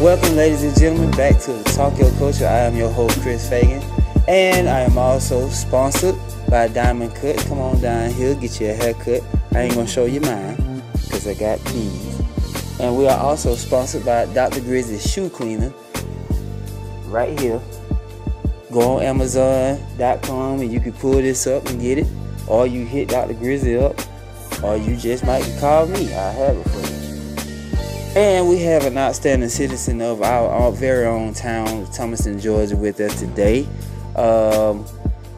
Welcome, ladies and gentlemen, back to Talk Yo Culture. I am your host, Chris Fagan, and I am also sponsored by Diamond Cut. Come on down here, get you a haircut. I ain't gonna show you mine because I got these. And we are also sponsored by Dr. Grizzly's Shoe Cleaner, right here. Go on Amazon.com and you can pull this up and get it, or you hit Dr. Grizzly up, or you just might call me. I have it for you. And we have an outstanding citizen of our, our very own town, Thomaston, Georgia, with us today. Um,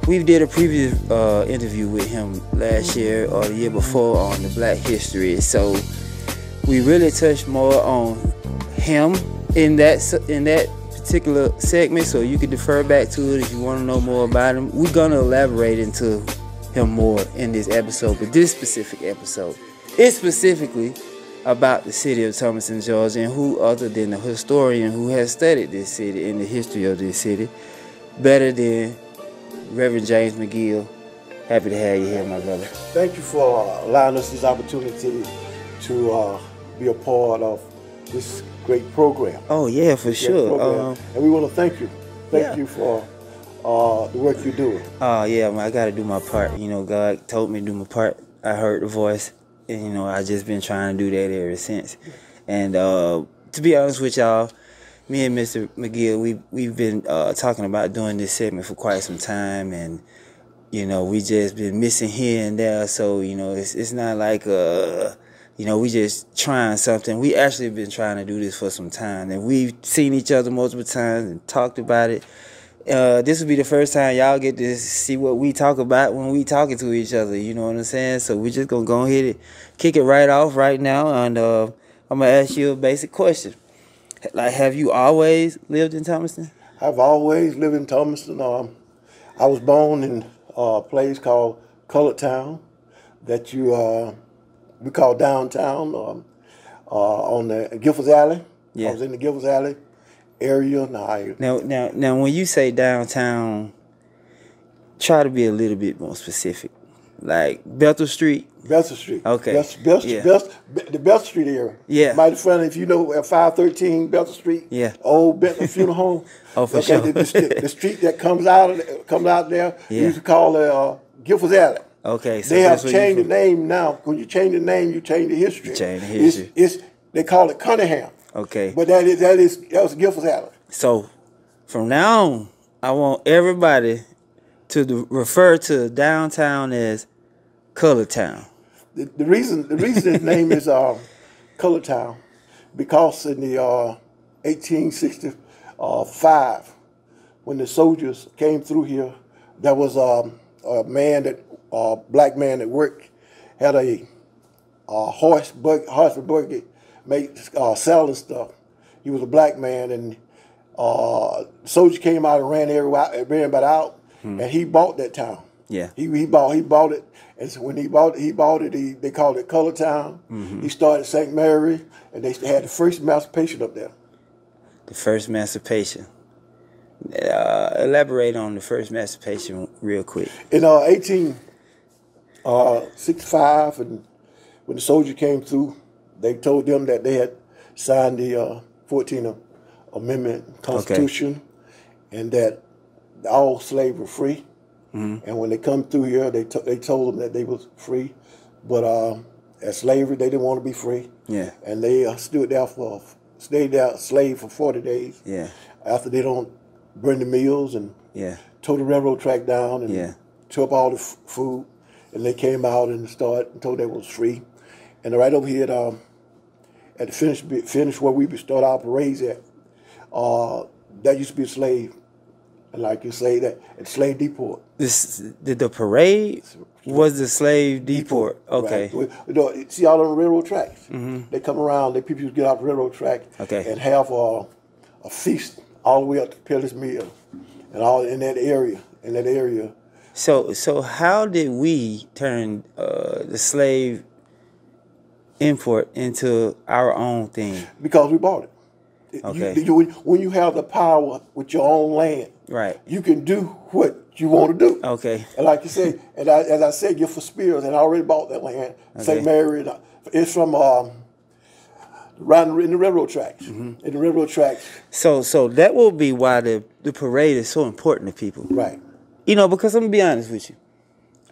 we did a previous uh, interview with him last year or the year before on the Black History, so we really touched more on him in that in that particular segment. So you can defer back to it if you want to know more about him. We're gonna elaborate into him more in this episode, but this specific episode is specifically about the city of Thomaston, Georgia, and who other than a historian who has studied this city and the history of this city better than Reverend James McGill. Happy to have you here, my brother. Thank you for uh, allowing us this opportunity to uh, be a part of this great program. Oh yeah, for sure. Um, and we want to thank you. Thank yeah. you for uh, the work you do? Oh yeah, man, I gotta do my part. You know, God told me to do my part. I heard the voice, and you know, I just been trying to do that ever since. And uh, to be honest with y'all, me and Mr. McGill, we we've been uh, talking about doing this segment for quite some time, and you know, we just been missing here and there. So you know, it's it's not like uh, you know, we just trying something. We actually been trying to do this for some time, and we've seen each other multiple times and talked about it uh, this will be the first time y'all get to see what we talk about when we talking to each other. You know what I'm saying? So we just gonna go ahead and kick it right off right now, and uh, I'm gonna ask you a basic question. Like, have you always lived in Thomaston? I've always lived in Thomaston. Um, I was born in a place called Colored Town that you uh, we call downtown um, uh, on the Giffords Alley. Yeah. I was in the Giffords Alley area. Now I Now, now, now, when you say downtown, try to be a little bit more specific. Like Bethel Street. Bethel Street. Okay. Best, Best, Yeah. Best, the Bethel Street area. Yeah. Mighty friendly. If you know at 513 Bethel Street. Yeah. Old Bentley Funeral Home. Oh, for okay, sure. The, the, the street that comes out of the, comes out there. Yeah. We used to call it uh, Giffords Alley. Okay, so they have you changed the name now. When you change the name, you change the history. change the It's- history. It's, they call it Cunningham. Okay. But that is that is that was Giffords Alley. So from now on, I want everybody to refer to downtown as Color Town. The, the reason the reason his name is uh, Color Town because in the uh, 1865 when the soldiers came through here, there was um, a man that a black man that worked had a, a horse bug horse buggy made uh, selling stuff. He was a black man and uh, soldiers came out and ran everybody out, and he bought that town. Yeah. He he bought he bought it, and so when he bought he bought it, he, they called it Color Town. He started St. Mary, and they had the first emancipation up there. The first emancipation. Uh, elaborate on the first emancipation real quick. In uh, 1865, and when the soldier came through, they told them that they had signed the uh, 14th Amendment Constitution, and that all slaves were free. And when they come through here, they they told them that they was free, but uh, as slavery, they didn't want to be free. Yeah. and they uh, stood there for stayed there slave for 40 days. Yeah. After they don't burn the mills and Yeah. tore the railroad track down and Yeah. tore up all the f- food, and they came out and started and told they was free. And right over here at um, at the finish finish where we start our parades at, uh, that used to be a slave, like you say that at slave depot. This did the parade was the slave depot. Okay. Right. You know, see all on the railroad tracks. They come around. They people get off the railroad track Okay. and have uh, a feast all the way up to Peerless Mill, and all in that area. In that area, So so how did we turn uh, the slave import into our own thing? because we bought it. Okay. you- when, when you have the power with your own land, Right. you can do what you want to do. Okay. And like you said, and I, as I said, you're for Spears, and I already bought that land, Okay. St. Mary. It's from um, around in the railroad tracks. Mm-hmm. In the railroad tracks, So so that will be why the the parade is so important to people. right? You know, because I'm gonna be honest with you.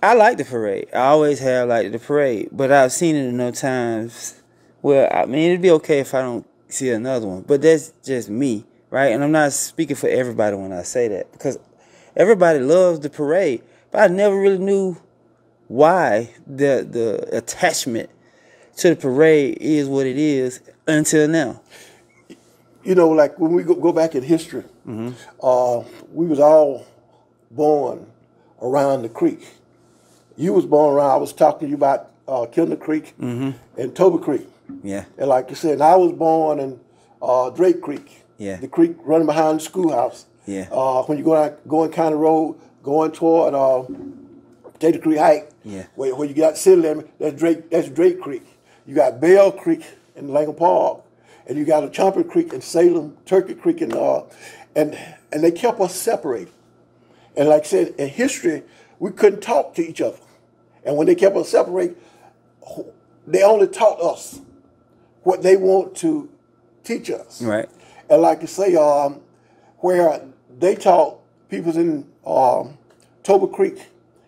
I like the parade. I always have liked the parade, but I've seen it enough times where I mean it'd be okay if I don't see another one. But that's just me, right? And I'm not speaking for everybody when I say that because everybody loves the parade, but I never really knew why the the attachment to the parade is what it is until now. You know, like when we go, go back in history, Mm-hmm. uh, we was all born around the creek. You was born around. I was talking to you about uh, Kilner Creek Mm-hmm. and Toba Creek. Yeah. And like you said, I was born in uh, Drake Creek. Yeah. The creek running behind the schoolhouse. Yeah. Uh, when you go down, going County Road, going toward uh, Potato Creek Hike. Yeah. Where, where you got city limit, that's Drake. That's Drake Creek. You got Bell Creek in Lincoln Park, and you got a Chomper Creek in Salem, Turkey Creek, and uh, and and they kept us separated. And like I said, in history, we couldn't talk to each other. And when they kept us separated, they only taught us what they want to teach us. Right. And like you say, um, where they taught people in um, Tober Creek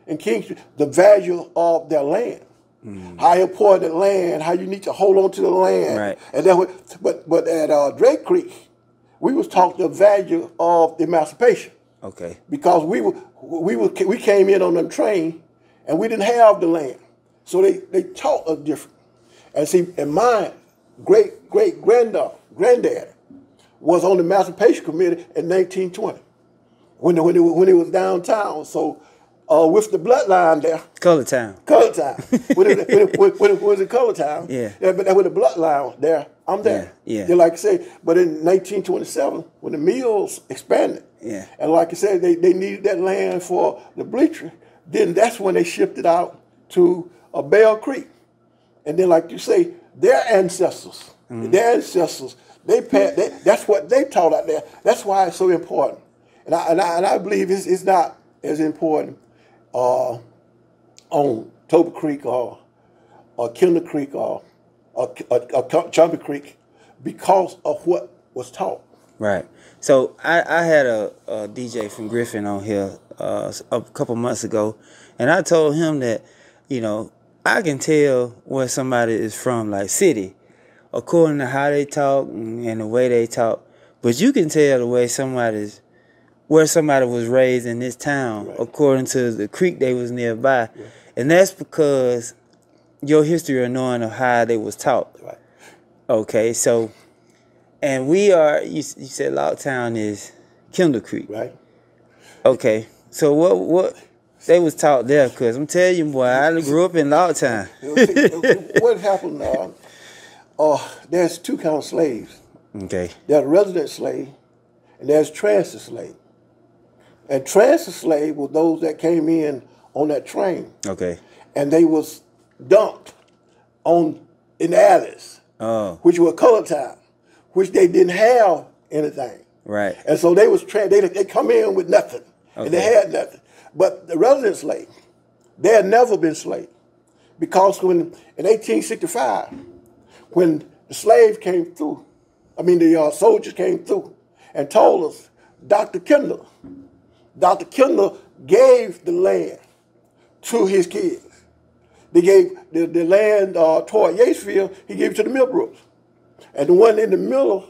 and King Street the value of their land. How important the land, how you need to hold on to the land. Right. And then, but but at uh, Drake Creek, we was taught the value of emancipation Okay. because we were we were we came in on them train and we didn't have the land, so they they taught us different. And see, and my great great granddaughter granddad was on the emancipation committee in 1920 when it, when it, when it was downtown. So uh, with the bloodline there, Color Town. color Town. when, it, when, it, when, it, when it was in color time, Yeah. but with the bloodline there, I'm there. Yeah, yeah. They like I say, but in 1927, when the mills expanded, Yeah. and like I said, they, they needed that land for the bleacher. Then that's when they shifted out to uh, Bell Creek, and then like you say, their ancestors, Mm-hmm. their ancestors, they, they that's what they taught out there. That's why it's so important, and I and I, and I believe it's, it's not as important uh, on Toba Creek or or Kinder Creek or or, or, or Chumpy Creek because of what was taught. Right. So I, I had a, a DJ from Griffin on here uh, a couple months ago, and I told him that, you know, I can tell where somebody is from, like city, according to how they talk and, the way they talk. But you can tell the way somebody's where somebody was raised in this town Right. according to the creek they was nearby, and that's because your history of knowing of how they was taught. Right. Okay, so, and we are. You, you said Locktown is Kendall Creek. Right. Okay, so what what they was taught there? Cause I'm telling you, boy, I grew up in Locktown. what happened? Uh, uh, there's two kind of slaves. okay, There's a resident slave, and there's transit slave. And transit slave were those that came in on that train, okay, and they was dumped on in the alleys, oh, which were color time, which they didn't have anything. right, And so they was tra- they they come in with nothing, and they had nothing. But the resident slave, they had never been slave, because when in 1865, when the slave came through, I mean the uh, soldiers came through and told us, Dr. Kendall, Dr. Kendall gave the land to his kids. They gave the, the land uh, toward Yatesville, he gave it to the Millbrooks. And the one in the middle,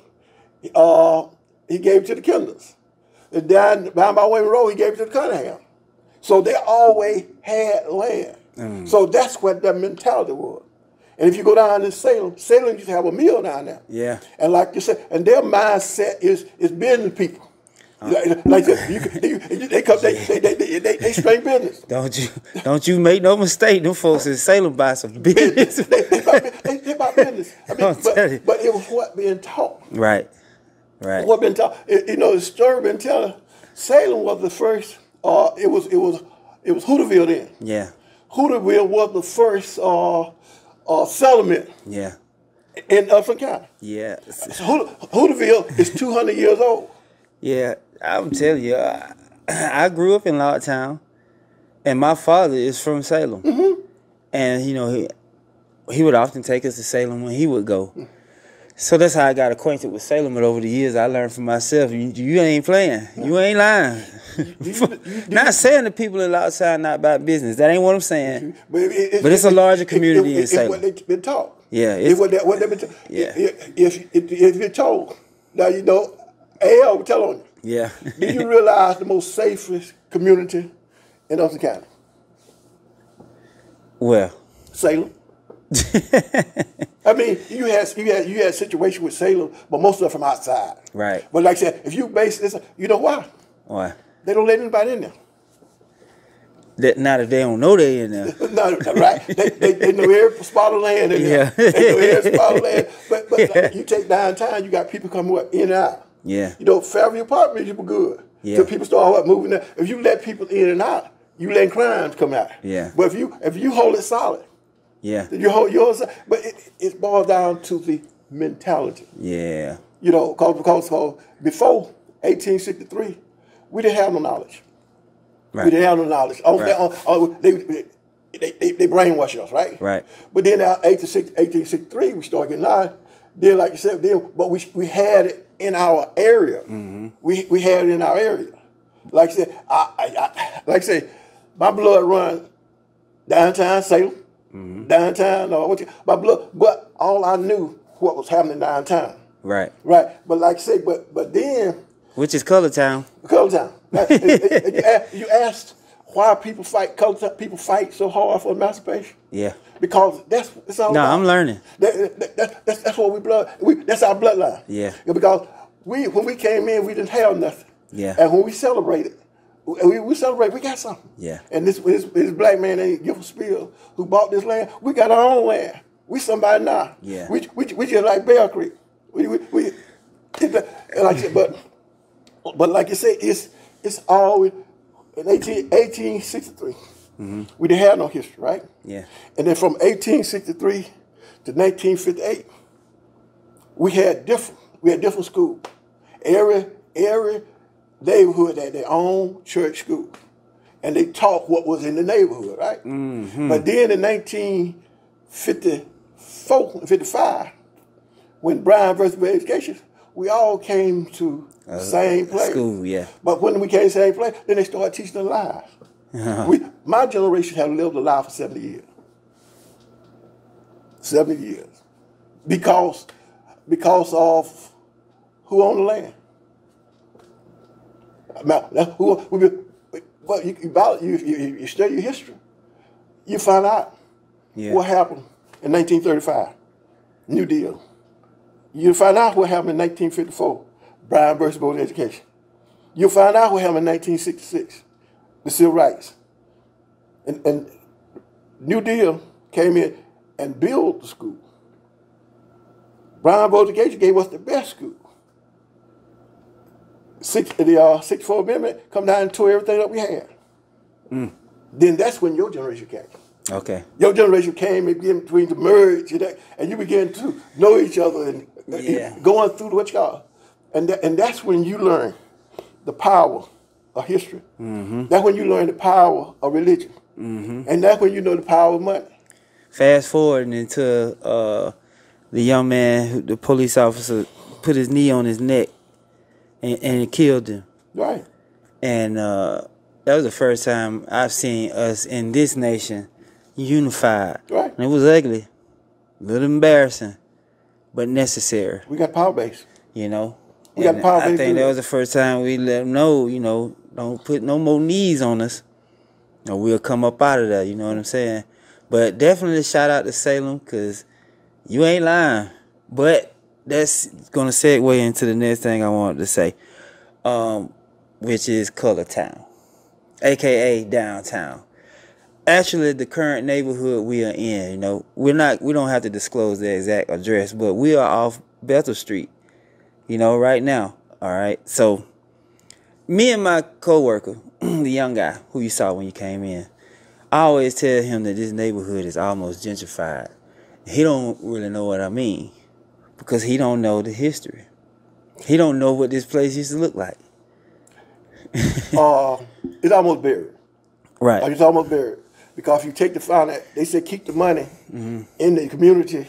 uh, he gave it to the Kendalls. Down, down by Wayne Road, he gave it to the Cunningham. So they always had land. Mm. So that's what their mentality was. And if you go down to Salem, Salem used to have a mill down there. Yeah. And like you said, and their mindset is is business people. Like, like you, you, you, they come, they, they, they, they, they, they straight business. don't you don't you make no mistake. Them folks in Salem buy some business. they, they, about, they, they about business. I mean, I'll tell you. but, but it was what being taught. right, right, What been taught? You know, the story been telling. Salem was the first. Uh, it was it was it was Hooterville then. yeah, Hooterville was the first uh, uh, settlement yeah, in Upson County. yeah, So Hooter, Hooterville is two hundred years old. yeah. I'm telling you, I, I grew up in Logtown, and my father is from Salem, Mm-hmm. and you know he he would often take us to Salem when he would go. So that's how I got acquainted with Salem. But over the years, I learned for myself. You, you ain't playing. You ain't lying. not saying the people in Logtown not about business. That ain't what I'm saying. But, it, it, But it's a larger community in it's Salem. what they've been taught. Yeah, it's it's- what, they, what they've been taught. Yeah. If, if, if, you're told, now you know, AL will tell on you. Yeah. Do you realize the most safest community in Upson County? well. Salem. I mean, you had you had you had a situation with Salem, but most of them from outside. Right. But like I said, if you base this, you know why? Why? They don't let anybody in there. That now that they don't know they in there. no, right? They, they, they know every spot of land. In there. Yeah. They know every spot of land. But, but like, you take downtown, you got people coming what, in and out. Yeah. You know, Fairview Park made people good. Yeah. So people start moving there. If you let people in and out, you let crimes come out. Yeah. But if you if you hold it solid, Yeah. you hold yours. But it, it boils down to the mentality. Yeah. You know, cause, because, cause before 1863, we didn't have no knowledge. We didn't have no knowledge. Oh, Right. they, oh, oh, they, they, they, they brainwash us, right? Right. But then uh, 1863, we started getting knowledge. Then, like you said, then, but we, we had it in our area. Mm-hmm. We, we had it in our area. Like I said, I, I, I, like I say, my blood runs downtown Salem, Mm-hmm. downtown, uh, what you, my blood, but all I knew what was happening downtown. Right. Right. But like I say, but, but then Which is Color Town. Color Town. You, asked, you asked why people fight Color people fight so hard for emancipation Yeah. because that's it's all. No, about. I'm learning. That, that, that, that's, that's what we blood. We, that's our bloodline. Yeah. Because we when we came in, we didn't have nothing. Yeah. And when we celebrated, we, we celebrate. We got something. Yeah. And this this, this black man named Gifford Spill who bought this land. We got our own land. We somebody now. Yeah. We we, we just like Bear Creek. We we, we and like but but like you say, it's it's all in 18, 1863. Mm-hmm. We didn't have no history, right? Yeah. And then from 1863 to 1958, we had different. We had different schools. Every every neighborhood had their own church school, and they taught what was in the neighborhood, right? Mm-hmm. But then in 1954, 55, when Brown versus Education, we all came to the same uh, place. School, yeah. But when we came to the same place, then they started teaching us lies. Uh-huh. We, my generation had lived a lie for 70 years. 70 years. Because, because of who owned the land. Now, now, who, who, well, you, you, you, you, you study your history. You find out Yeah. what happened in 1935, New Deal. You find out what happened in 1954, Brown versus Board of Education. You'll find out what happened in 1966, the civil rights. And, and New Deal came in and built the school. Brown Board of Education gave us the best school. Six, the uh, 64 Amendment come down and tore everything that we had. Then that's when your generation came. Okay. Your generation came and began between the merge and, that, and you began to know each other and, and going through what you call. And, that, and that's when you learn the power of history. That's when you learn the power of religion. And that's when you know the power of money. Fast forwarding into uh, the young man, who, the police officer, put his knee on his neck and, and it killed him. Right. And uh, that was the first time I've seen us in this nation unified. Right. And it was ugly, a little embarrassing, but necessary. We got power base. You know. We got And power I base think that was the first time we let them know. You know, don't put no more knees on us, or we'll come up out of that. You know what I'm saying? But definitely shout out to Salem because you ain't lying. But that's gonna segue into the next thing I wanted to say, um, which is Color Town, aka downtown. Actually, the current neighborhood we are in, you know, we're not, we don't have to disclose the exact address, but we are off Bethel Street, you know, right now. All right. So, me and my coworker, the young guy who you saw when you came in, I always tell him that this neighborhood is almost gentrified. He don't really know what I mean because he don't know the history. He don't know what this place used to look like. uh, it's almost buried. Right. Like it's almost buried. Because if you take the finance, they say keep the money in the community.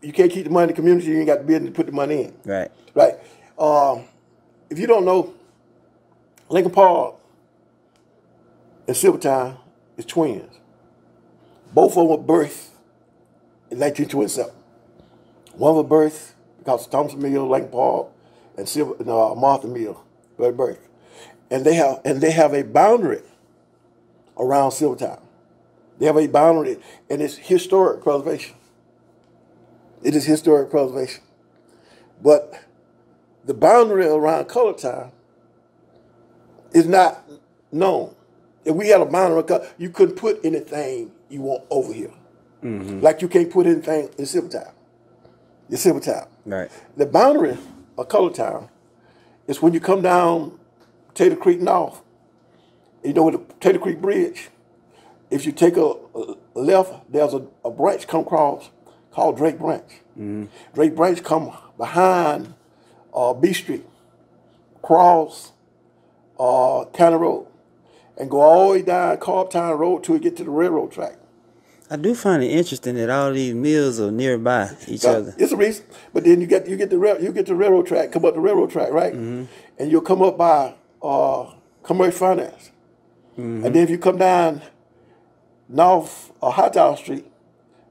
You can't keep the money in the community, you ain't got the business to put the money in. Right. Right. Um, if you don't know, Lincoln Park and Silvertown is twins. Both of them were birthed in 1927. One was birthed because Thompson Mill, Lincoln Park, and Silver, uh, Martha Mill were birthed. And they have and they have a boundary around Silvertown. They have a boundary, and it's historic preservation. It is historic preservation. But the boundary around Color Town is not known. If we had a boundary, you couldn't put anything you want over here. Like you can't put anything in Silvertown. In Silvertown. Right. The boundary of Color Town is when you come down Tater Creek North. You know, with the Tater Creek Bridge, if you take a, a left, there's a, a branch come across called Drake Branch. Drake Branch come behind uh, B Street, cross uh, County Road, and go all the way down Cobb Town Road till you get to the railroad track. I do find it interesting that all these mills are nearby each So, other. It's a reason, but then you get you get the rail, you get the railroad track, come up the railroad track, right? Mm-hmm. And you'll come up by uh, commercial finance, Mm-hmm. and then if you come down North uh, Hightower Street,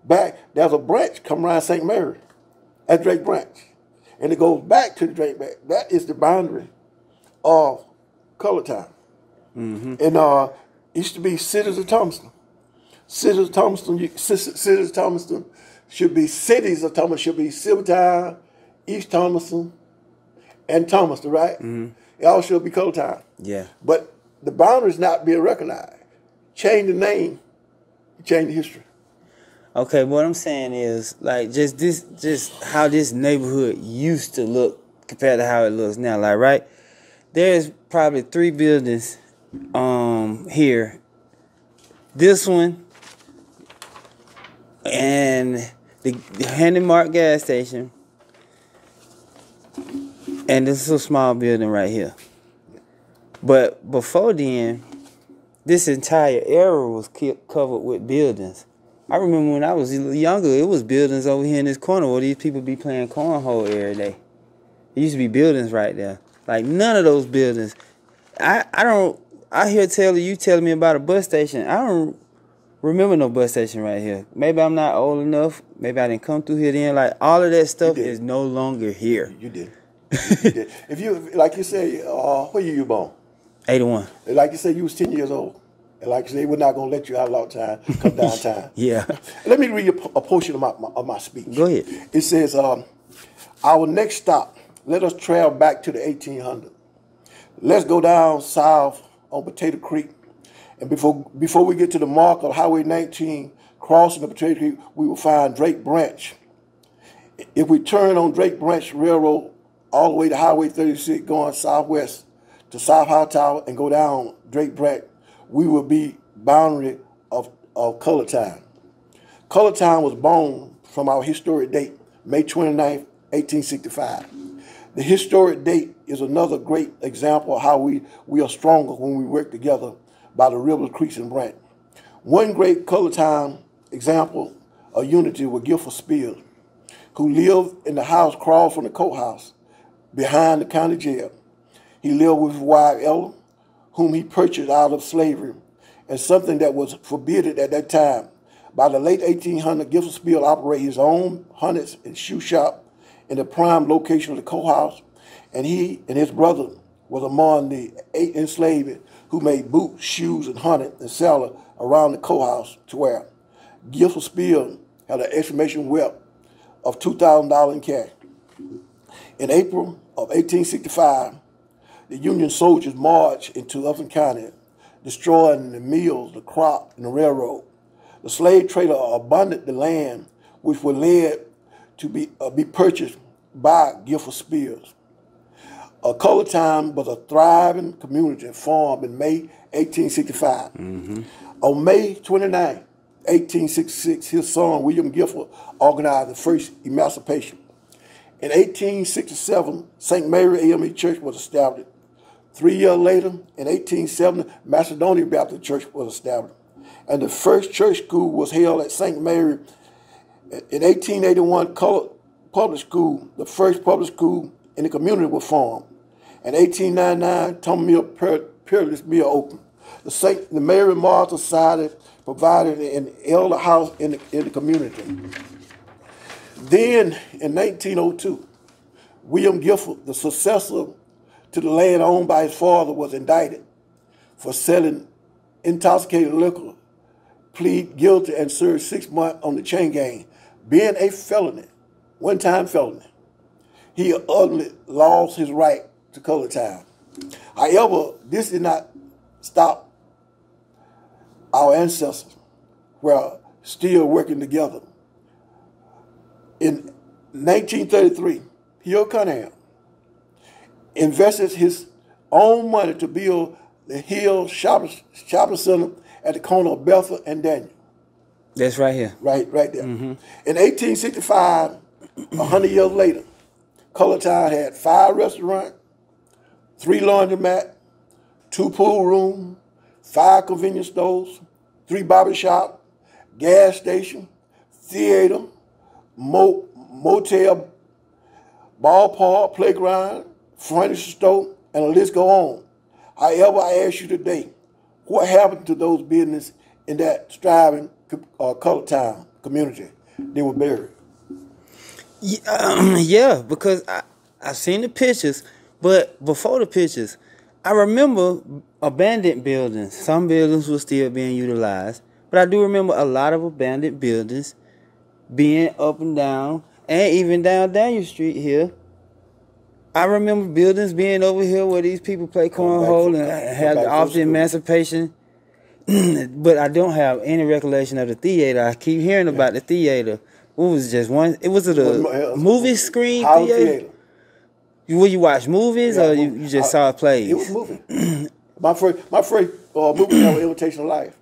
back there's a branch come around St. Mary, at Drake Branch, and it goes back to the Drake Branch. That is the boundary of Color Town, Mm-hmm. and uh, it used to be Citizens of Thomaston. Cities of Thomaston, Cities of Thomaston should be cities of Thomaston should be Silvertown, East Thomaston, and Thomaston, right? It all should be Color Town. Yeah. But the boundaries not being recognized. Change the name, change the history. Okay, what I'm saying is like just this just how this neighborhood used to look compared to how it looks now. Like right? There's probably three buildings um here. This one and the, the Mart gas station. And this is a small building right here. But before then, this entire area was covered with buildings. I remember when I was younger, it was buildings over here in this corner where these people be playing cornhole every day. There used to be buildings right there. Like none of those buildings. I I don't. I hear Taylor you telling me about a bus station. I don't remember no bus station right here. Maybe I'm not old enough. Maybe I didn't come through here then. Like all of that stuff is no longer here. You did. you did. If you like you say, uh, where you born? 81. Like you said, you was ten years old. And like you say, we're not gonna let you out a lot of time. Come downtown. Yeah. Let me read a, a portion of my, my of my speech. Go ahead. It says, um, "Our next stop. Let us travel back to the 1800s. Let's go down south on Potato Creek, and before before we get to the mark of Highway 19, crossing the Potato Creek, we will find Drake Branch. If we turn on Drake Branch Railroad all the way to Highway 36, going southwest to South Hightower, and go down Drake Branch, we will be boundary of of Color Town." Color was born from our historic date, May 29th, 1865. The historic date is another great example of how we, we are stronger when we work together by the rivers, creeks, and branch. One great Color time example of unity was Gifford Spears, who lived in the house across from the courthouse behind the county jail. He lived with his wife Ella, whom he purchased out of slavery, and something that was forbidden at that time. By the late 1800s, Gifford Spears operated his own hunters and shoe shop in the prime location of the courthouse, and he and his brother was among the eight enslaved who made boots, shoes, and hunted and salad around the courthouse to wear. Gifford Spears had an exclamation whip of $2,000 in cash. In April of 1865, the Union soldiers marched into Upson County, destroying the mills, the crop, and the railroad. The slave trader abandoned the land, which was led to be uh, be purchased by Gifford Spears. Uh, Color Town was a thriving community formed in May 1865. On May 29, 1866, his son William Gifford organized the first emancipation. In 1867, St. Mary AME Church was established. Three years later, in 1870, Macedonia Baptist Church was established. And the first church school was held at St. Mary. In 1881, Colored Public School, the first public school in the community, was formed. In 1899, Tom Mill Peerless Mill opened. The St. The Mary Martha Society provided an elder house in the, in the community. Then, in 1902, William Gifford, the successor to the land owned by his father, was indicted for selling intoxicating liquor, plead guilty, and served six months on the chain gang, being a felony, one-time felony. He utterly lost his right to color time. However, this did not stop our ancestors were still working together. In 1933, Hill Cunningham invested his own money to build the Hill Shopping, Shopping Center at the corner of Bedford and Daniel. That's right here. Right, right there. Mm-hmm. In 1865, a hundred years later, Color Town had five restaurants, three laundromat, two pool room, five convenience stores, three barber shop, gas station, theater, mo- motel, ballpark, playground, furniture store, and the list go on. However, I ask you today, what happened to those businesses in that striving uh, color town community? They were buried. Yeah, um, yeah because I, I've seen the pictures, but before the pictures, I remember abandoned buildings. Some buildings were still being utilized, but I do remember a lot of abandoned buildings being up and down, and even down Daniel Street here. I remember buildings being over here where these people play cornhole and have the office emancipation. but I don't have any recollection of the theater. I keep hearing about the theater. What was just one? It was it a movie screen theater? theater? Will you watch movies yeah, or you, you just I, saw plays? It was movie. my first, my first uh, movie was Imitation of Life.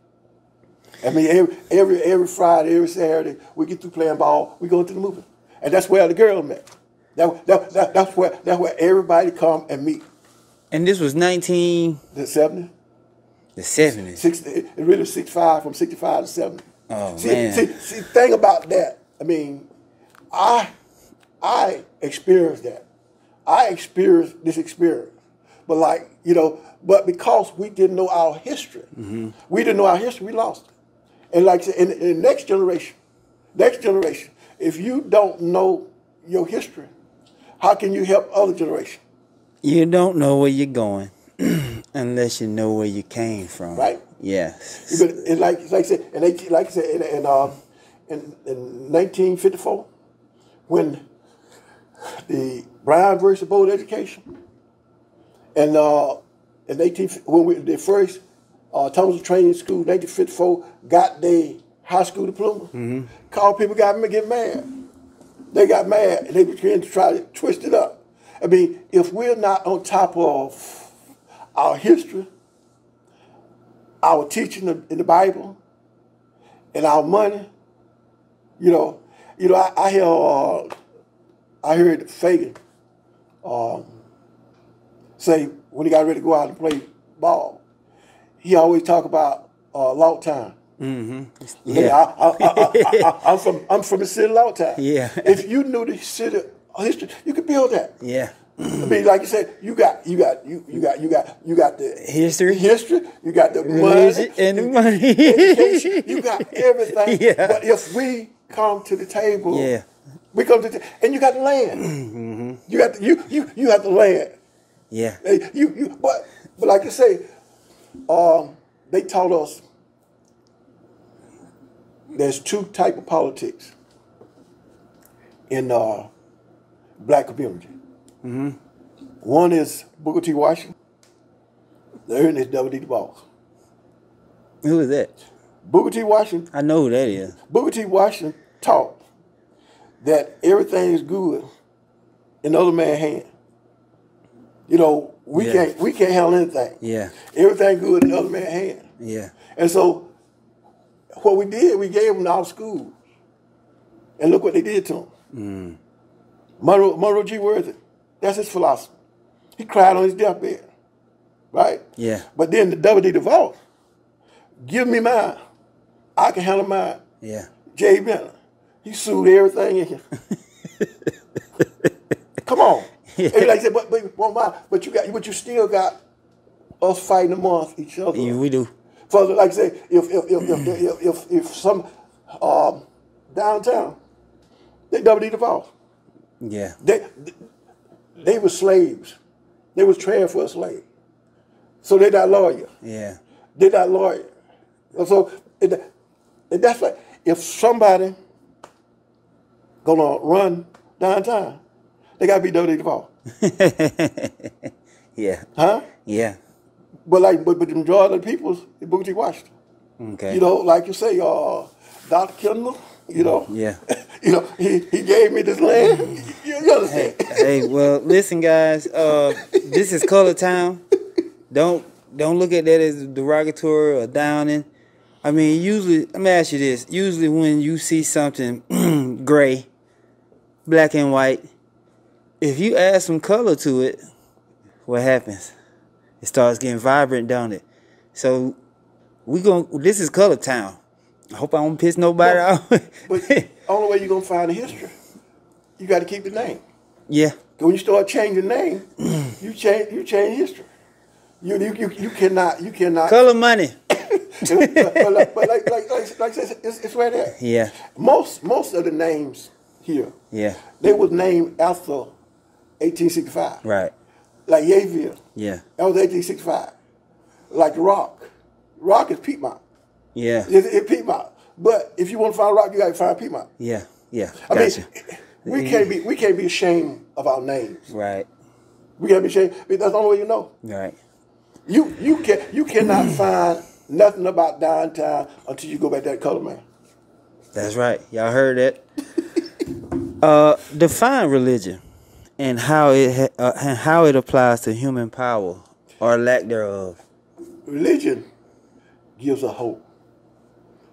I mean, every, every every Friday, every Saturday, we get through playing ball, we go to the movie, and that's where the girl met. That, that, that, that's where that's where everybody come and meet. And this was nineteen the seventy. The seventies. Six, it really six five from sixty five to seventy. Oh see, man. See, see, thing about that. I mean, I I experienced that. I experienced this experience. But like, you know, but because we didn't know our history, mm-hmm. we didn't know our history, we lost it. And like in, in the next generation, next generation, if you don't know your history, how can you help other generation? You don't know where you're going unless you know where you came from. Right. Yes. But and like like I said, and they, like I said, in, in, uh, in, in 1954, when the Brown versus Board of Education. And uh, in 18, when we, the first uh, Thomas Training School, 1954, got their high school diploma, mm-hmm. called people got them me get mad. They got mad and they began to try to twist it up. I mean, if we're not on top of our history, our teaching in the Bible, and our money, you know, you know, I, I hear, uh, I heard Fagan um, say when he got ready to go out and play ball, he always talk about uh, long time. Mm-hmm. Yeah, I, am from I'm from the city long time. Yeah. if you knew the city history, you could build that. Yeah. I mean, like you said, you got, you got, you, you got, you got, you got the history, history. You got the money and the money. You got everything. Yeah. But if we come to the table, yeah, we come to the, and you got the land. Mm-hmm. You got the, you you you have the land. Yeah. You you but but like I say, um, they taught us there's two type of politics in uh, black community. Mm-hmm. One is Booker T. Washington. The other is W. D. Du Bois. Who is that? Booker T. Washington. I know who that is. Booker T. Washington taught that everything is good in other man's hand. You know, we yeah. can't we can't handle anything. Yeah. Everything good in other man's hand. Yeah. And so what we did, we gave them our schools. And look what they did to them. Mm. Monroe, Monroe G. Worthy, that's his philosophy. He cried on his deathbed. right? Yeah. But then the double D divorce, give me mine. I can handle mine. Yeah. Jay Bennett, he sued everything. Come on. Yeah. Like said, but, but, but, but you got, but you still got us fighting amongst each other. Yeah, we do. For like I say, if if if if if, if, if some um, downtown, they double D divorce. Yeah. They they were slaves. They was trained for a slave. So they not lawyer. Yeah. They not lawyer. So and that's like if somebody gonna run downtown, they gotta be double D divorce. Yeah. Huh? Yeah. But like but, but the majority of the people's Booker T. Washington. Okay. You know, like you say, uh, Dr. Kendall, you know. Yeah. You know, he, he gave me this land. You, you understand? hey, well, listen, guys. Uh, this is Color Town. Don't don't look at that as derogatory or downing. I mean, usually, let me ask you this. Usually, when you see something gray, black and white, if you add some color to it, what happens? It starts getting vibrant, don't it? So, we going This is Color Town. I hope I don't piss nobody No, off. But only way you're gonna find the history, you got to keep the name. yeah, when you start changing name, you change you change history. You you you, you cannot you cannot. color money. but, like, but like, like, like, like I said, it's, it's right there. Yeah, Most most of the names here, yeah, they was named after 1865. right. Like Yaville, Yeah, that was 1865. Like Rock, Rock is Piedmont. yeah, It's, it's Piedmont. But if you want to find Rock, you got to find Piedmont. yeah, yeah. I Gotcha. mean, we can't be we can't be ashamed of our names. right, We can't be ashamed. That's the only way you know. right. You you can you cannot find nothing about downtown until you go back to that color man. That's right. Y'all heard that. uh, define religion and how it ha- uh, and how it applies to human power or lack thereof. Religion gives a hope.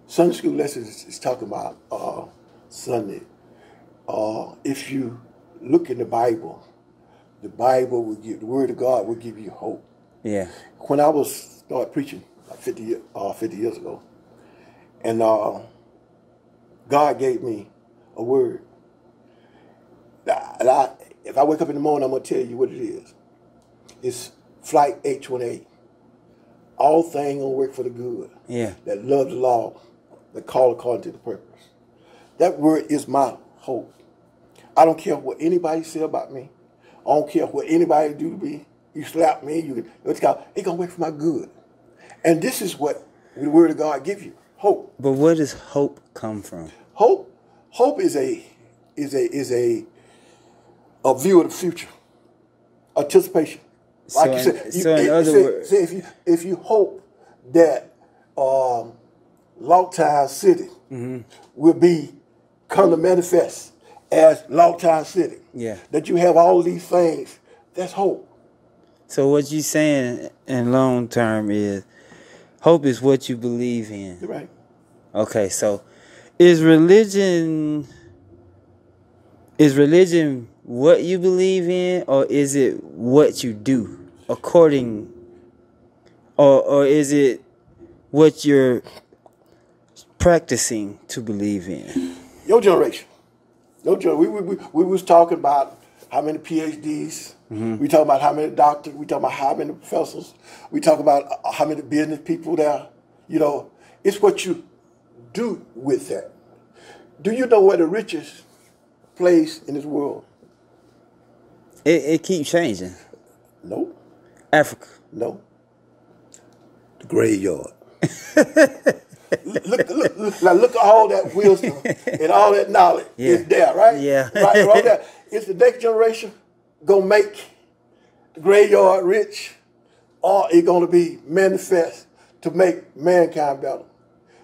Sunday school lessons is talking about uh, Sunday. Uh, if you look in the Bible, the Bible will give the Word of God will give you hope. Yeah, when I was started preaching like 50, uh, 50 years ago, and uh, God gave me a word. And I, if I wake up in the morning, I'm going to tell you what it is. It's flight H1A. All things going to work for the good. yeah, That love the law, that call according to the purpose. That word is my hope. I don't care what anybody say about me. I don't care what anybody do to me. You slap me, you can, it's gonna, it's gonna work for my good. And this is what the word of God give you. Hope. but where does hope come from? Hope, hope is a is a is a a view of the future. Anticipation. So in- so in other say- words- if you if you hope that um Locktown City Mm-hmm. will be come to manifest as Locktown City. Yeah. That you have all these things. That's hope. So what you saying in long term is hope is what you believe in. You're right. Okay, so is religion is religion what you believe in or is it what you do according or or is it what you're practicing to believe in? Your generation. Your gen- we, we, we, we was talking about how many PhDs. We talk about how many doctors. We talk about how many professors. We talk about uh, how many business people there. You know, it's what you do with that. Do you know where the richest place in this world? It it keeps changing. No, Africa. no. The graveyard. look, look, look, now look at all that wisdom and all that knowledge Yeah. is there, right? Yeah. right, right there. Is the next generation gonna make the graveyard rich, or it gonna be manifest to make mankind better?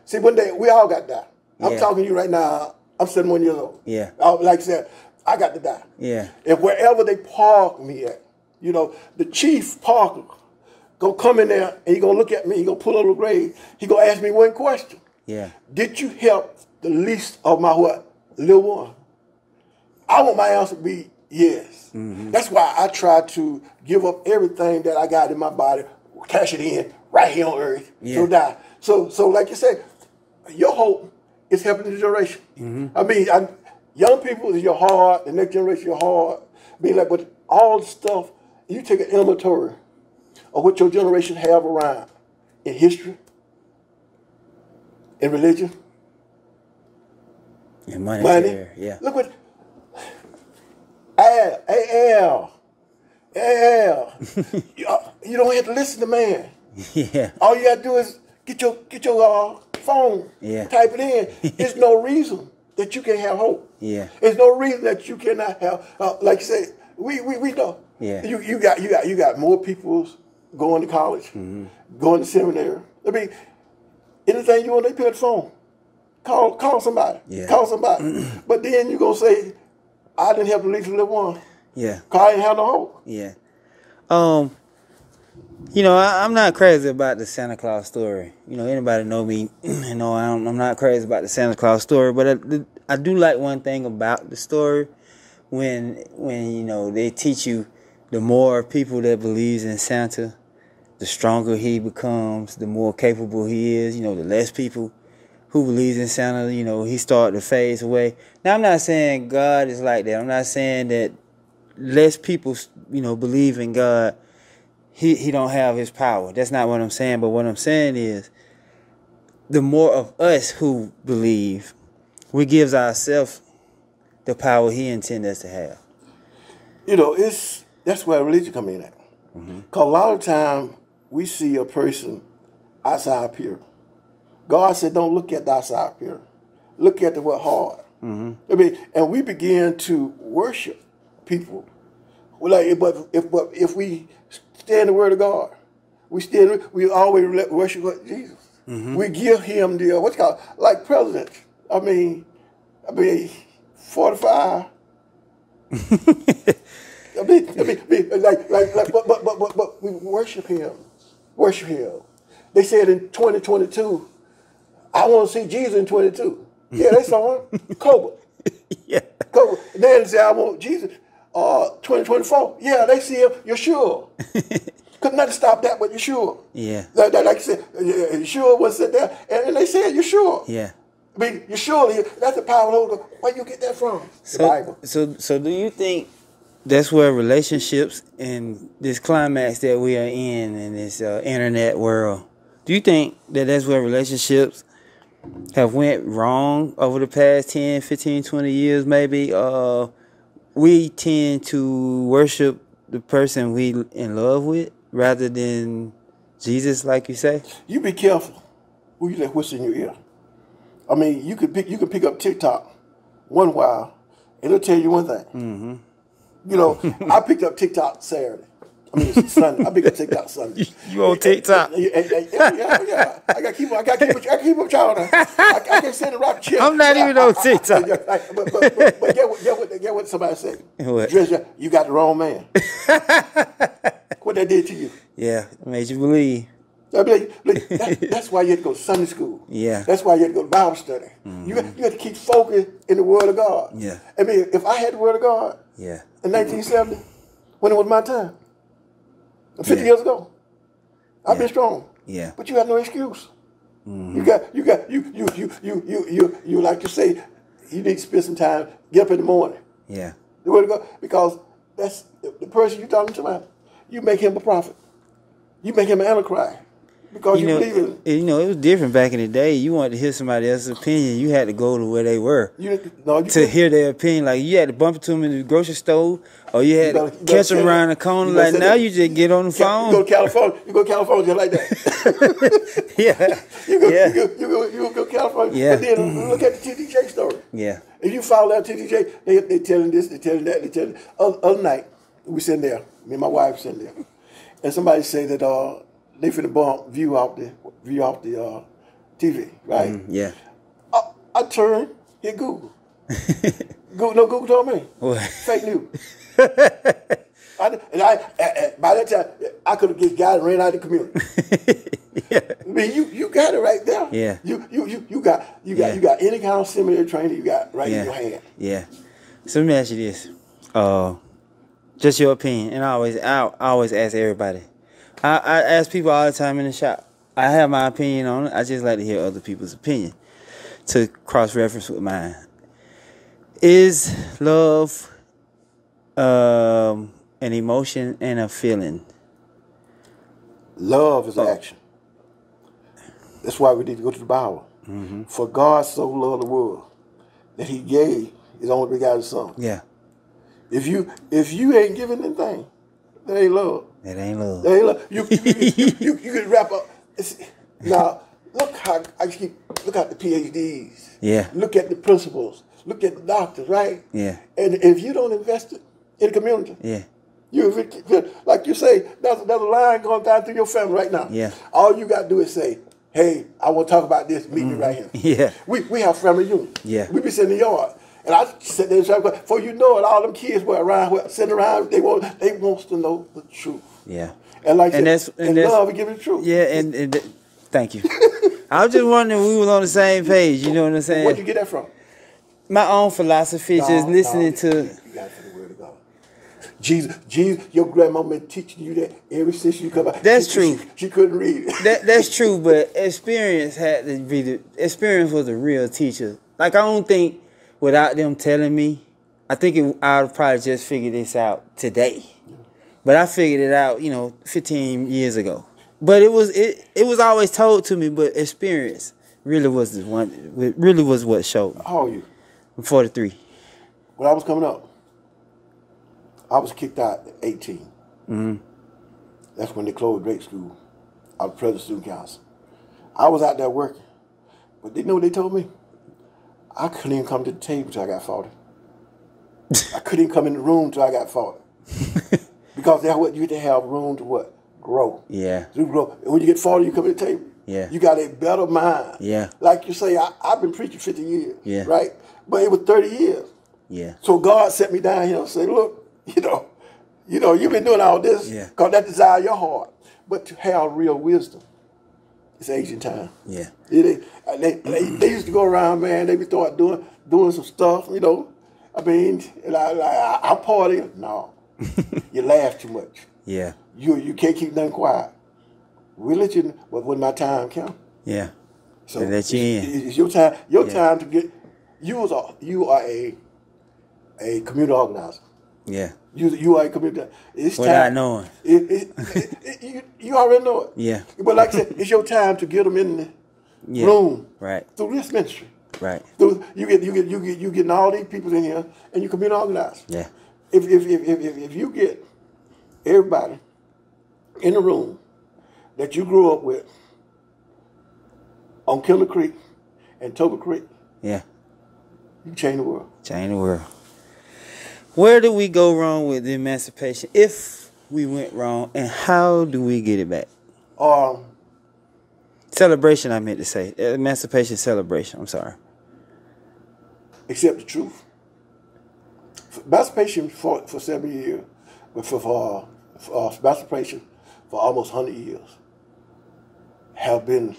See, one day we all got die. I'm Yeah. talking to you right now. I'm 71 years old. Yeah. Uh, like I said, I got to die. Yeah. And wherever they park me at, you know, the chief parker gonna come in there and he gonna look at me, he gonna pull over the grave, he gonna ask me one question. Yeah. Did you help the least of my what? Little one? I want my answer to be yes. That's why I try to give up everything that I got in my body cash it in right here on earth. Yeah. So die. So so like you said, your hope is helping the generation. Mm-hmm. I mean, I, young people is your heart. The next generation your heart. Mean, like, but all the stuff you take an inventory of what your generation have around in history, in religion, And money. money. Yeah. Look what Al, Al, Al. you, uh, you don't have to listen to man. Yeah. All you gotta do is get your get your uh, phone, Yeah. type it in. There's no reason that you can't have hope. Yeah. There's no reason that you cannot have. Uh, like you say, we, we we know. Yeah. You you got you got you got more people going to college, Mm-hmm. going to seminary. I mean, anything you want, they pick up the phone. Call call somebody. Yeah. Call somebody. but then you're gonna say, I didn't have the least little one. Yeah. Cause I didn't have no hope. Yeah. Um, you know, I, I'm not crazy about the Santa Claus story. You know, anybody know me, you know, I'm, I'm not crazy about the Santa Claus story, but I, I do like one thing about the story when when you know they teach you the more people that believes in Santa, the stronger he becomes, the more capable he is. You know, the less people who believes in Santa, you know, he start to phase away. Now, I'm not saying God is like that. I'm not saying that less people, you know, believe in God, he he don't have his power. That's not what I'm saying. But what I'm saying is, the more of us who believe, we gives ourselves the power He intended us to have. you know, it's that's where religion come in at. Mm-hmm. Cause a lot of time we see a person outside appear. God said, "Don't look at the outside appear. Look at the what heart." Mm-hmm. I mean, and we begin to worship people. Well, like, but if but if we stay in the Word of God, we stay. We always let- worship Jesus. We give Him the uh, what's it called like president. I mean, I mean, forty five. I mean, I mean, I mean, like, like, like, but, but, but, but, but we worship Him, worship Him. They said in 2022, I want to see Jesus in 22. Yeah, they saw him. Cobra, yeah. Cobra. Then they say, I want Jesus. Uh, 2024. Yeah, they see him. You're sure. Could nothing stop that, but you're sure. Yeah. Like, like I said, you sure was sit there, and, and they said, you're sure. Yeah. I mean, you surely that's the power of the Where you get that from? The So, Bible. so, so do you think that's where relationships and this climax that we are in in this uh, internet world? Do you think that that's where relationships have went wrong over the past 10, 15, 20 years maybe? Uh, we tend to worship the person we in love with rather than Jesus, like you say. You be careful who you let whisper in your ear. I mean, you could pick you could pick up TikTok one while, and it'll tell you one thing. Mm-hmm. You know, I picked up TikTok Saturday. I mean, it's Sunday. I picked up TikTok Sunday. You on TikTok? Yeah, yeah, yeah. I got to keep. I got to keep. I keep up child. I, I can't send the rock chip. I'm not even on TikTok. but, but, but, but get what? Get what? Get what somebody said. What? Dresser, you got the wrong man. what that did to you? Yeah, it made you believe. I mean, that, that's why you had to go to Sunday school. Yeah. That's why you had to go to Bible study. You, mm-hmm. got, you had to keep focused in the Word of God. Yeah. I mean, if I had the Word of God Yeah. in 1970, when it was my time, 50 Yeah. years ago, I've been strong. Yeah. But you have no excuse. You got, you got, you, you, you, you, you, you, you like to say, you need to spend some time, get up in the morning. Yeah. The Word of God, because that's the, person you're talking to. About. You make him a prophet. You make him an antichrist. Because you, you know, believe it- you know, it was different back in the day. You wanted to hear somebody else's opinion, you had to go to where they were You, no, you to hear their opinion. Like you had to bump into them in the grocery store, or you had gotta- to catch them around the corner. Like now, that. you just get on the phone. You go to California. You go to California just like that. yeah, you go, yeah, you go, you go, you go to California. Yeah. But then look at the TDJ story. yeah, If you follow that TDJ, they they telling this, they telling that, they telling. Other, other night, we sitting there. Me and my wife sitting there, and somebody say that uh they finna bump view off the view off the uh TV, right? yeah. I, I turn, hit Google. Google, no, Google told me. What? Fake news. I, and I, I- by that time, I could have just got it ran out of the community. yeah, I mean, you, you got it right there. Yeah. You, you, you, you got, you got, Yeah. you got any kind of seminary training you got right in your hand. yeah. So let me ask you this: uh, just your opinion, and I always, I, I always ask everybody, I, I ask people all the time in the shop. I have my opinion on it. I just like to hear other people's opinion to cross reference with mine. Is love um, an emotion and a feeling? Love is Oh. action. That's why we need to go to the Bible. Mm-hmm. For God so loved the world that He gave His only begotten Son. Yeah, If you if you ain't giving anything, that ain't love. That ain't love. That ain't love. You you, you, you, you, wrap up. It's, now look how I keep look at the PhDs. Yeah. Look at the principals. Look at the doctors, right? Yeah. And if you don't invest it in the community, Yeah, you like you say, there's, there's a line going down through your family right now. Yeah. All you got to do is say, "Hey, I want to talk about this. Meet me right here." Mm-hmm. Yeah. We we have family union. Yeah. We be sitting in the yard. And I sit there and say, before you know it, all them kids were around, were sitting around, they want, they wants to know the truth. Yeah. And like And that's- and and that's- love, we give it the truth. Yeah, and, and th- thank you. I was just wondering if we was on the same page. You know what I'm saying? Where'd you get that from? My own philosophy, just listening no, to. You got it from the word of God. Jesus, Jesus, your grandma been teaching you that ever since you come out. That's She- true. She, she couldn't read it. That that's true, but experience had to be the experience was a real teacher. Like I don't think without them telling me, I think it, I'd probably just figure this out today. But I figured it out, you know, 15 years ago. But it was it it was always told to me, but experience really was the one. Really was what showed me. How old are you? I'm 43. When I was coming up, I was kicked out at 18. Mm-hmm. That's when they closed Drake School. I was president of student council. I was out there working, but they know what they told me? I couldn't even come to the table till I got 40. I couldn't even come in the room till I got 40. because that's what you to have room to what? Grow. Yeah. To grow. And when you get 40, you come to the table. Yeah. You got a better mind. Yeah. Like you say, I, I've been preaching 50 years. Yeah. Right? But it was 30 years. Yeah. So God set me down here and say, look, you know, you know, you've been doing all this Yeah. because that desire your heart. But to have real wisdom, it's Asian time. Yeah. They, they, they, used to go around, man. They would start doing doing some stuff, you know. I mean, and I, I, I party. No, you laugh too much. Yeah. You you can't keep nothing quiet. Religion was when my time came. Yeah. So They let you in. It's, it's your time. Your Yeah. time to get. You was a you are a a community organizer. Yeah. You you are a community. It's Without time. knowing. It, it, it, it- you, you already know it. Yeah. But like I said, it's your time to get them in the Yeah. room Right. through this ministry. Right. Through, you get you get you get you getting all these people in here, and you community organize. Yeah. If if, if if if if you get everybody in the room that you grew up with on Killer Creek and Toba Creek, Yeah. you change the world. Change the world. Where do we go wrong with the emancipation? If we went wrong, and how do we get it back? Um, Celebration, I meant to say. Emancipation celebration. I'm sorry. accept the truth. Emancipation for for seven years, but for for, for uh, emancipation for almost hundred years have been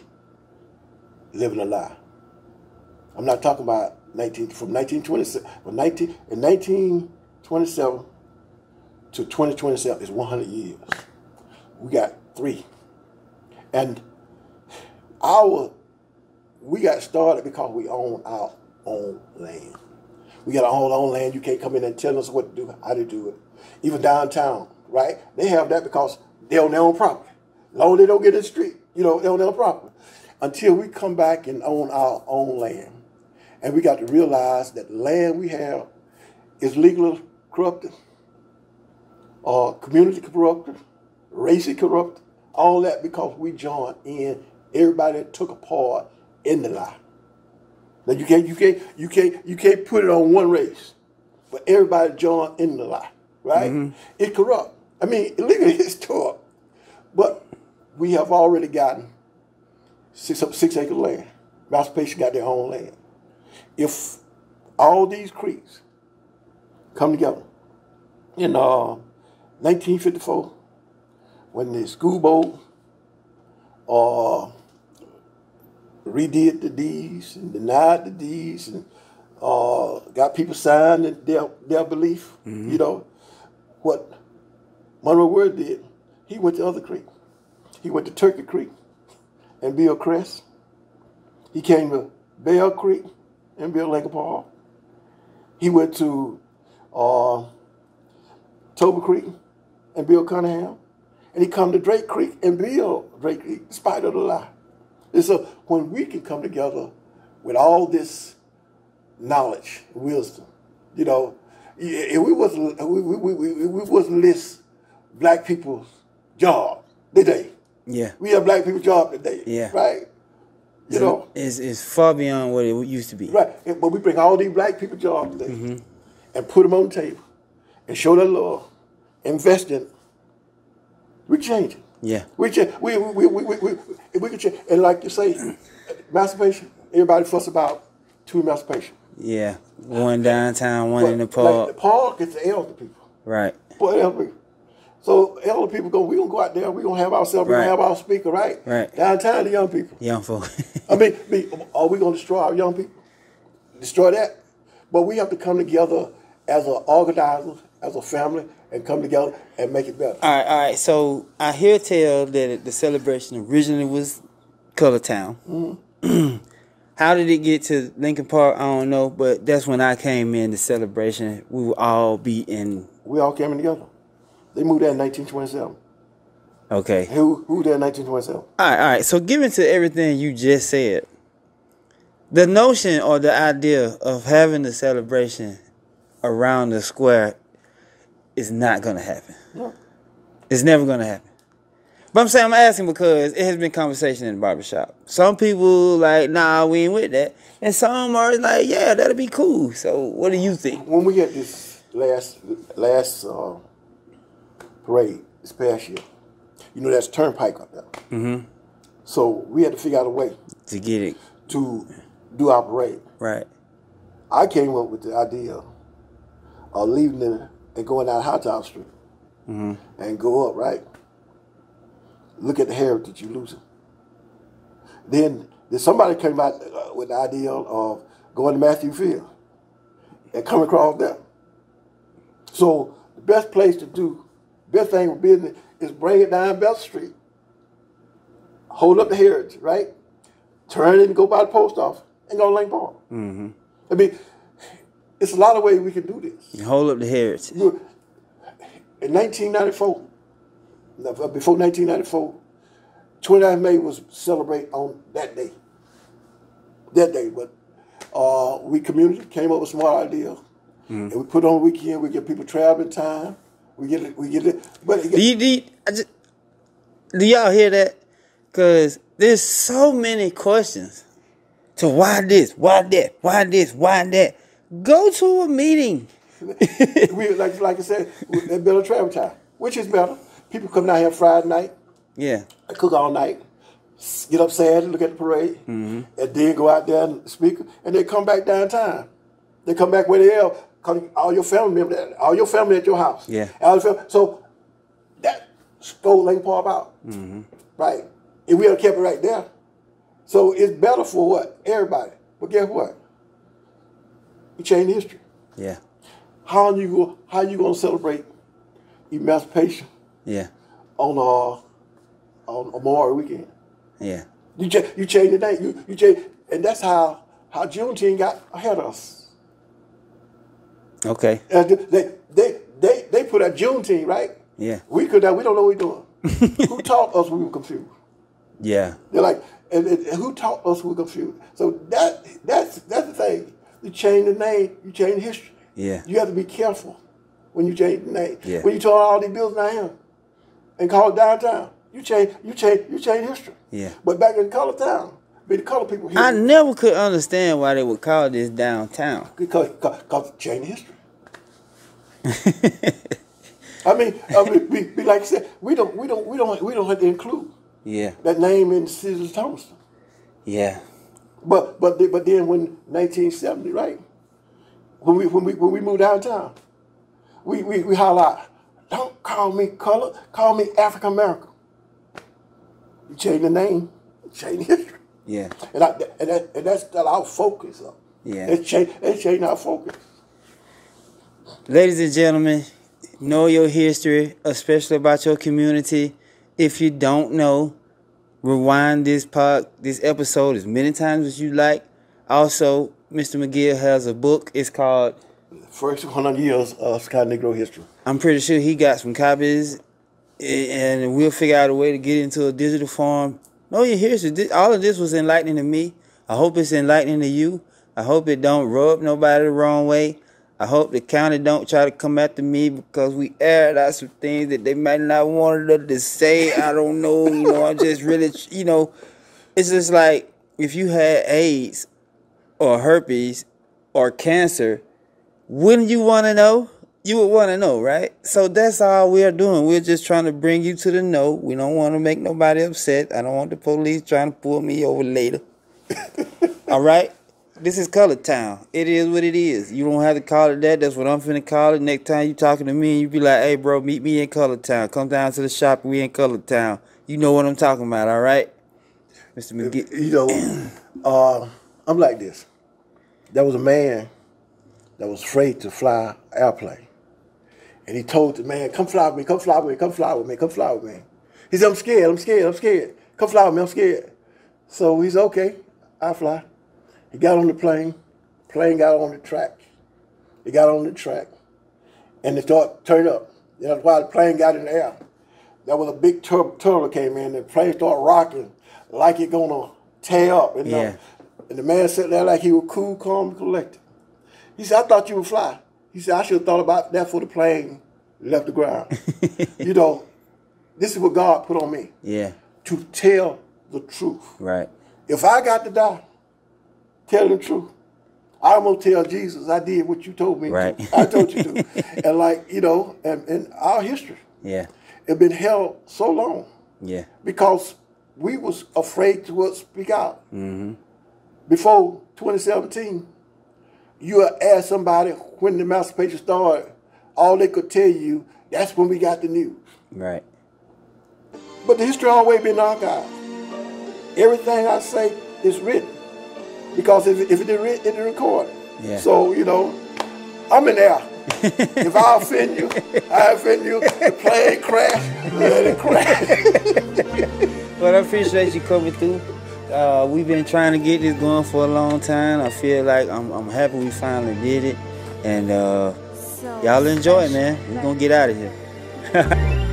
living a lie. I'm not talking about nineteen from nineteen twenty seven, but nineteen in nineteen twenty seven to twenty twenty seven is one hundred years. We got three, and our we got started because we own our own land. We got our own land. You can't come in and tell us what to do, how to do it. Even downtown, right? They have that because they own their own property. Long they don't get in the street, you know, they own their own property. Until we come back and own our own land. And we got to realize that the land we have is legally corrupted, uh, community corrupted, racially corrupted, all that because we joined in everybody took a part in the lie. Now you can't you can't you can't you can't put it on one race, but everybody joined in the lie, right? It corrupt. I mean, illegally it's taught, but we have already gotten six six acre land. Emancipation got their own land. If all these creeks come together in uh, 1954, when the school board uh, redid the deeds and denied the deeds and uh, got people signed their, their belief. You know, what Monroe Word did, he went to other creek He went to Turkey Creek and built Crest. He came to Bell Creek and built Lincoln Park. He went to uh, Tober Creek and built Cunningham. And he come to Drake Creek and built Drake Creek, in spite of the lie. And so when we can come together with all this knowledge, wisdom, you know, if we wasn't we, we, we, we wasn't list black people's job today. Yeah. We have black people's job today. Yeah. Right. You So know. it's, it's far beyond what it used to be. Right. And- But we bring all these black people jobs today Mm-hmm. and put them on the table and show them love, invest in it. We change it. Yeah. We change. We we we we we, we, we can change. And like you say, emancipation. Everybody fuss about two emancipation. Yeah. One downtown, one But in the Like park. the park is the elder people. right. Boy, elder people. So elder people go. We gonna go out there. We gonna have ourselves. We Right. gonna have our speaker. Right. Right. Downtown, the young people. Young folk. I mean, be, are we going to destroy our young people? Destroy that? But we have to come together as an organizer, as a family, and come together and make it better. All right, all right. So I hear tell that the celebration originally was Color Town. Mm-hmm. How did it get to Lincoln Park? I don't know, but that's when I came in the celebration. We would all be in. We all came in together. They moved there in 1927. Okay. Who who there in 1927? All right, all right. So, given to everything you just said, the notion or the idea of having the celebration around the square is not going to happen. No. It's never going to happen. But I'm saying I'm asking because it has been conversation in the barbershop. Some people like, nah, we ain't with that, and some are like, yeah, that'll be cool. So, what do you think? When we had this last last uh, parade this past year, you know that's Turnpike up there. Mm-hmm. So we had to figure out a way To get it to do our parade. right, I came up with the idea of leaving it and going down Hightower Street and go up, right? Look at the heritage you're losing. Then, then somebody came out uh, with the idea of going to Matthew Field and come across there. So the best place to do, best thing for business is bring it down Bell Street, hold up the heritage, right? Turn it and go by the post office and go to Lane Park. Mm-hmm. I mean, it's a lot of ways we can do this. hold up the heritage. In 1994, before 1994, 29th May was celebrate on that day. That day, but uh, we community came up with a smart idea, and we put on a weekend. We get people traveling time. We get it. We get it. But it Do you, do, you, I just, do y'all hear that? Because there's so many questions to why this, why that, why this, why that. Go to a meeting. we like like I said, that better travel time, which is better. People come down here Friday night, Yeah. I cook all night, get up Saturday, look at the parade, mm-hmm. and then go out there and speak, and they come back downtown. They come back where they are, come, all your family members, all your family at your house. Yeah. All your fam- so that stole Lake Park out, mm-hmm. right? If we had kept it right there, so it's better for what everybody. But guess what? You change history. Yeah. How you go? How you gonna celebrate emancipation Yeah. on uh on Memorial Weekend? Yeah. You you change the name. You you change, and that's how how Juneteenth got ahead of us. Okay. And they they they they put out Juneteenth, right? Yeah. We could we don't know what we're doing. who taught us we were confused? Yeah. They're like, and, and- and who taught us we were confused? So that that's that's the thing. You change the name, you change history. Yeah. You have to be careful when you change the name. Yeah. When you turn all these buildings down and call it downtown, you change you change you change history. Yeah. But back in color town, be the color people here I never could understand why they would call this downtown. because because change history. I mean, I mean, be, be like I said, we don't we don't we don't we don't have to include yeah. that name in the city of Thomaston. Yeah. But but but then when 1970, right? When we when we when we moved downtown, we we we holler out, don't call me color, call me African American. You change the name, change the history, Yeah. and I, and, that, and that's that our focus. Of. Yeah. It's change it's changing our focus. Ladies and gentlemen, know your history, especially about your community. If you don't know, rewind this part, this episode as many times as you like. Also, Mr. McGill has a book. It's called First 100 Years of Sky Negro History. I'm pretty sure he got some copies, and we'll figure out a way to get into a digital form. No, you hear all of this was enlightening to me. I hope it's enlightening to you. I hope it don't rub nobody the wrong way. I hope the county don't try to come after me because we aired out some things that they might not wanted us to say. I don't know. You know, I'm just really, you know, it's just like if you had AIDS or herpes or cancer, wouldn't you want to know? You would want to know, right? So that's all we're doing. We're just trying to bring you to the know. We don't want to make nobody upset. I don't want the police trying to pull me over later. all right? This is Color Town. It is what it is. You don't have to call it that. That's what I'm finna call it. Next time you talking to me, you be like, hey, bro, meet me in Color Town. Come down to the shop. We in Color Town. You know what I'm talking about, all right? Mr. McGee. You know, uh, I'm like this. There was a man that was afraid to fly airplane. And he told the man, come fly with me, come fly with me, come fly with me, come fly with me. He said, I'm scared, I'm scared, I'm scared. Come fly with me, I'm scared. So he's okay, I fly. He got on the plane. Plane got on the track. He got on the track, and it started turn up. That's why the plane got in the air. There was a big tur- turtle came in. The plane started rocking like it gonna tear up. And, yeah. and the man sat there like he was cool, calm, collected. He said, "I thought you would fly." He said, "I should have thought about that before the plane left the ground." you know, this is what God put on me. Yeah. To tell the truth. Right. If I got to die, tell the truth. I'm gonna tell Jesus I did what you told me. Right. To. I told you to. and like you know, and, and our history. Yeah. It been held so long. Yeah. Because we was afraid to speak out. Mm-hmm. Before 2017, you ask somebody when the emancipation started, all they could tell you that's when we got the news. Right. But the history always been archived. Everything I say is written. Because if, if it didn't read, it didn't record. Yeah. So, you know, I'm in there. if I offend you, I offend you. The plane crash, let it crash. well, I appreciate you coming through. Uh, we've been trying to get this going for a long time. I feel like I'm, I'm happy we finally did it. And uh, so y'all enjoy it, man. We're going to get out of here.